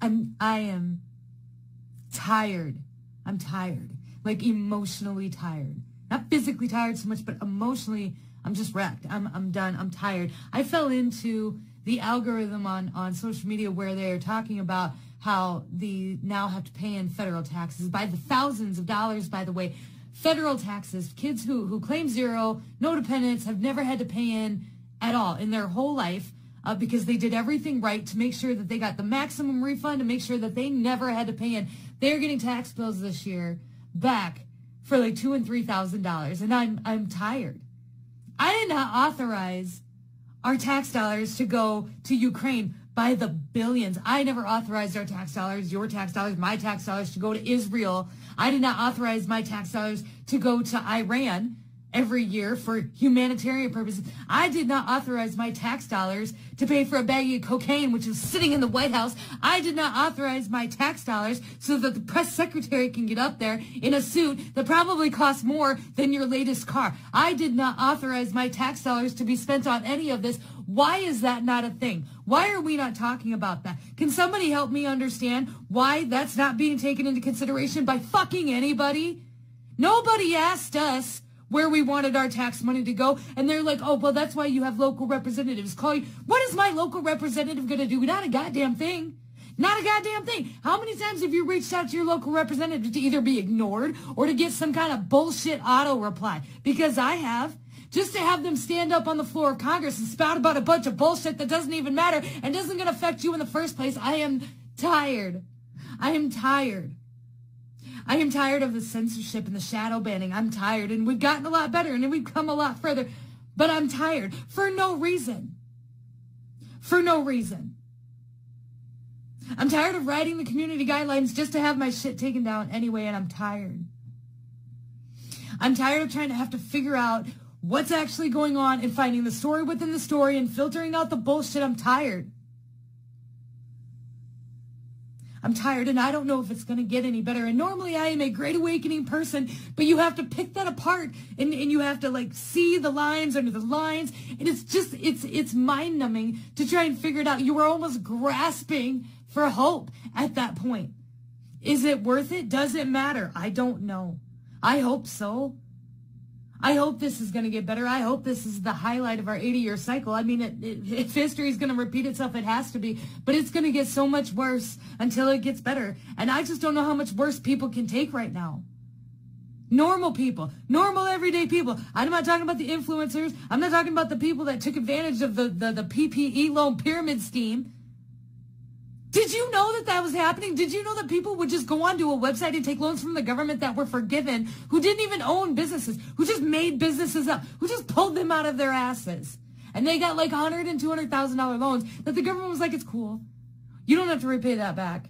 I'm I am tired. I'm tired. Like emotionally tired. Not physically tired so much, but emotionally I'm just wrecked. I'm I'm done. I'm tired. I fell into the algorithm on, on social media where they're talking about how the now have to pay in federal taxes by the thousands of dollars, by the way. Federal taxes, kids who, who claim zero, no dependents, have never had to pay in at all in their whole life uh, because they did everything right to make sure that they got the maximum refund, to make sure that they never had to pay in. They're getting tax bills this year back for like two and three thousand dollars, and I'm I'm tired. I did not authorize our tax dollars to go to Ukraine by the billions. I never authorized our tax dollars, your tax dollars, my tax dollars to go to Israel. I did not authorize my tax dollars to go to Iran every year for humanitarian purposes. I did not authorize my tax dollars to pay for a bag of cocaine, which is sitting in the White House. I did not authorize my tax dollars so that the press secretary can get up there in a suit that probably costs more than your latest car. I did not authorize my tax dollars to be spent on any of this. Why is that not a thing? Why are we not talking about that? Can somebody help me understand why that's not being taken into consideration by fucking anybody? Nobody asked us where we wanted our tax money to go. And they're like, oh, well, that's why you have local representatives call you. What is my local representative going to do? Not a goddamn thing. Not a goddamn thing. How many times have you reached out to your local representative to either be ignored or to get some kind of bullshit auto reply? Because I have. Just to have them stand up on the floor of Congress and spout about a bunch of bullshit that doesn't even matter and doesn't going to affect you in the first place. I am tired. I am tired. I am tired of the censorship and the shadow banning. I'm tired and we've gotten a lot better and we've come a lot further, but I'm tired for no reason. For no reason. I'm tired of writing the community guidelines just to have my shit taken down anyway, and I'm tired. I'm tired of trying to have to figure out what's actually going on and finding the story within the story and filtering out the bullshit. I'm tired. I'm tired and I don't know if it's going to get any better. And normally I am a great awakening person, but you have to pick that apart and, and you have to like see the lines under the lines. And it's just, it's, it's mind numbing to try and figure it out. You are almost grasping for hope at that point. Is it worth it? Does it matter? I don't know. I hope so. I hope this is going to get better. I hope this is the highlight of our 80 year cycle. I mean, it, it, if history is going to repeat itself, it has to be, but it's going to get so much worse until it gets better. And I just don't know how much worse people can take right now. Normal people, normal everyday people. I'm not talking about the influencers. I'm not talking about the people that took advantage of the, the, the PPE loan pyramid scheme. Did you know that that was happening? Did you know that people would just go onto a website and take loans from the government that were forgiven, who didn't even own businesses, who just made businesses up, who just pulled them out of their asses? And they got like hundred and two hundred thousand dollar loans that the government was like, it's cool. You don't have to repay that back.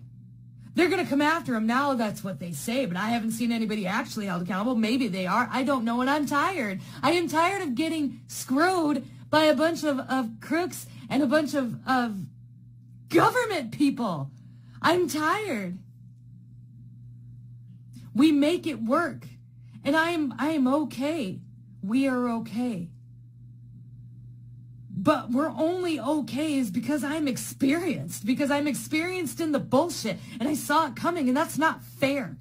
They're going to come after them now. That's what they say, but I haven't seen anybody actually held accountable. Maybe they are. I don't know. And I'm tired. I am tired of getting screwed by a bunch of, of crooks and a bunch of, of government people. I'm tired. We make it work. And I am I am okay. We are okay. But we're only okay is because I'm experienced, because I'm experienced in the bullshit and I saw it coming and that's not fair.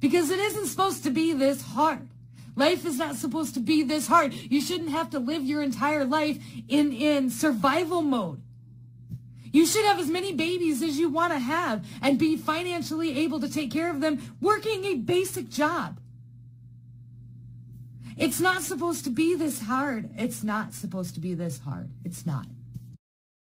Because it isn't supposed to be this hard. Life is not supposed to be this hard. You shouldn't have to live your entire life in, in survival mode. You should have as many babies as you want to have and be financially able to take care of them working a basic job. It's not supposed to be this hard. It's not supposed to be this hard. It's not.